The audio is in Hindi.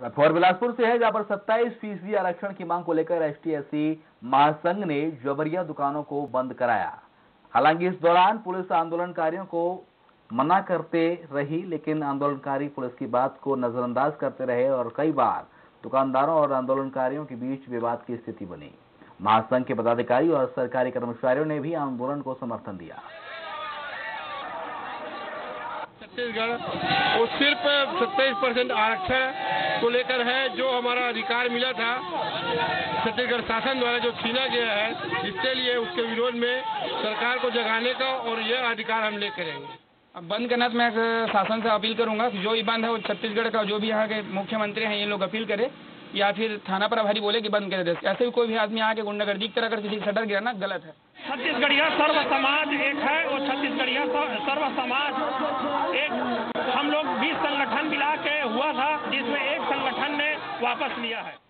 खबर बिलासपुर से है, जहाँ पर 27 फ़ीसदी आरक्षण की मांग को लेकर एस टी महासंघ ने जबरिया दुकानों को बंद कराया। हालाँकि इस दौरान पुलिस आंदोलनकारियों को मना करते रही, लेकिन आंदोलनकारी पुलिस की बात को नजरअंदाज करते रहे और कई बार दुकानदारों और आंदोलनकारियों के बीच विवाद की स्थिति बनी। महासंघ के पदाधिकारी और सरकारी कर्मचारियों ने भी आंदोलन को समर्थन दिया। छत्तीसगढ़, वो सिर्फ़ सत्ताईस परसेंट आरक्षण को लेकर है जो हमारा अधिकार मिला था छत्तीसगढ़ शासन द्वारा जो छीना गया है इसके लिए उसके विरोध में सरकार को जगाने का और यह अधिकार हम ले करेंगे अब बंद करना तो मैं शासन से अपील करूँगा कि जो भी बंद है वो छत्तीसगढ़ का जो भी यहाँ के मुख्यमंत्री हैं ये लोग अपील करे या फिर थाना प्रभारी बोले कि बंद कर दे। ऐसे भी कोई भी आदमी आके गुंडागर्दी तरह अगर किसी शटर गिराना गलत है। छत्तीसगढ़िया सर्व समाज एक है और छत्तीसगढ़िया सर्व समाज एक। हम लोग बीस संगठन मिला के हुआ था जिसमें एक संगठन ने वापस लिया है।